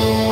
you.